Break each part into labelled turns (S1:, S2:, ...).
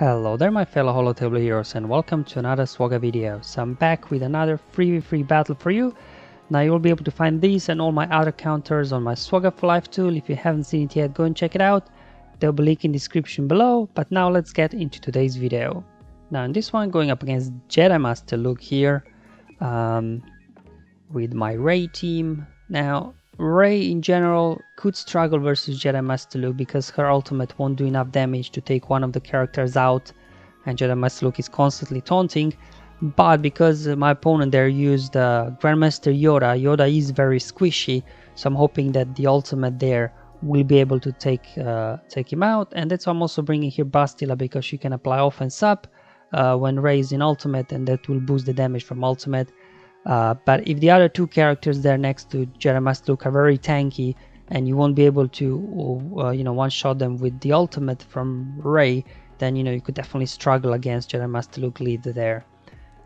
S1: Hello there my fellow Holotable heroes and welcome to another SWGOH video. So I'm back with another 3v3 battle for you. Now you will be able to find these and all my other counters on my SWGOH for Life tool. If you haven't seen it yet, go and check it out. There'll be a link in the description below, but now let's get into today's video. Now in this one, going up against Jedi Master Luke here um, with my Rey team. Now Rey in general could struggle versus Jedi Master Luke because her ultimate won't do enough damage to take one of the characters out and Jedi Master Luke is constantly taunting. But because my opponent there used uh, Grandmaster Yoda, Yoda is very squishy so I'm hoping that the ultimate there will be able to take uh, take him out. And that's why I'm also bringing here Bastila because she can apply offense up uh, when raised in ultimate and that will boost the damage from ultimate uh, but if the other two characters there next to Master Luke are very tanky and you won't be able to, uh, you know, one-shot them with the ultimate from Rey, then, you know, you could definitely struggle against Master Luke lead there.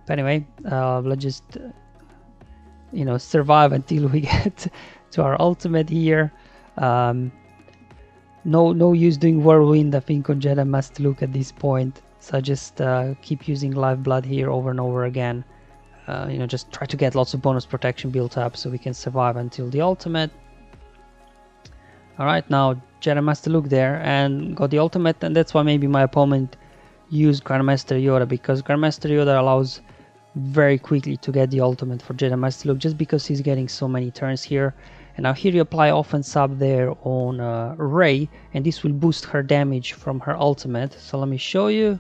S1: But anyway, uh, let's just, you know, survive until we get to our ultimate here. Um, no, no use doing Whirlwind, I think, on Jedi Master Luke at this point. So just uh, keep using Life Blood here over and over again. Uh, you know, just try to get lots of bonus protection built up so we can survive until the ultimate. Alright, now Jedi Master Luke there and got the ultimate and that's why maybe my opponent used Grandmaster Yoda because Grandmaster Yoda allows very quickly to get the ultimate for Jedi Master Luke just because he's getting so many turns here. And now here you apply offense up there on uh, Rey and this will boost her damage from her ultimate. So let me show you.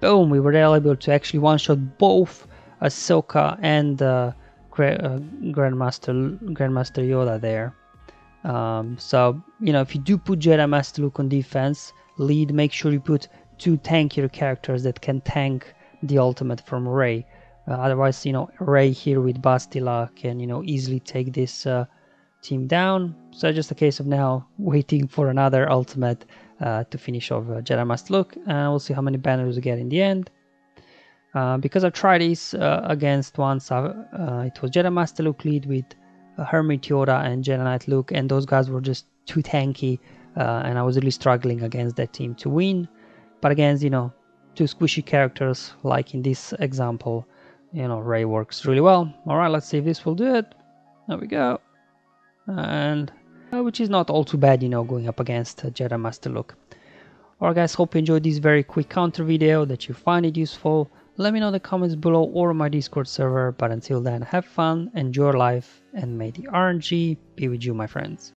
S1: Boom, we were able to actually one-shot both Ahsoka and uh, Grandmaster Grandmaster Yoda there. Um, so you know if you do put Jedi Master Luke on defense, lead make sure you put two tankier characters that can tank the ultimate from Rey. Uh, otherwise, you know Rey here with Bastila can you know easily take this uh, team down. So just a case of now waiting for another ultimate uh, to finish off uh, Jedi Master Luke, and we'll see how many banners we get in the end. Uh, because I've tried this uh, against once, uh, it was Jedi Master Luke lead with uh, Hermit Yoda and Jedi Knight Luke, and those guys were just too tanky, uh, and I was really struggling against that team to win. But against, you know, two squishy characters, like in this example, you know, Rey works really well. Alright, let's see if this will do it. There we go. And, which is not all too bad, you know, going up against Jedi Master Luke. Alright guys, hope you enjoyed this very quick counter video, that you find it useful. Let me know in the comments below or on my Discord server, but until then, have fun, enjoy life, and may the RNG be with you, my friends.